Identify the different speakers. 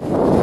Speaker 1: you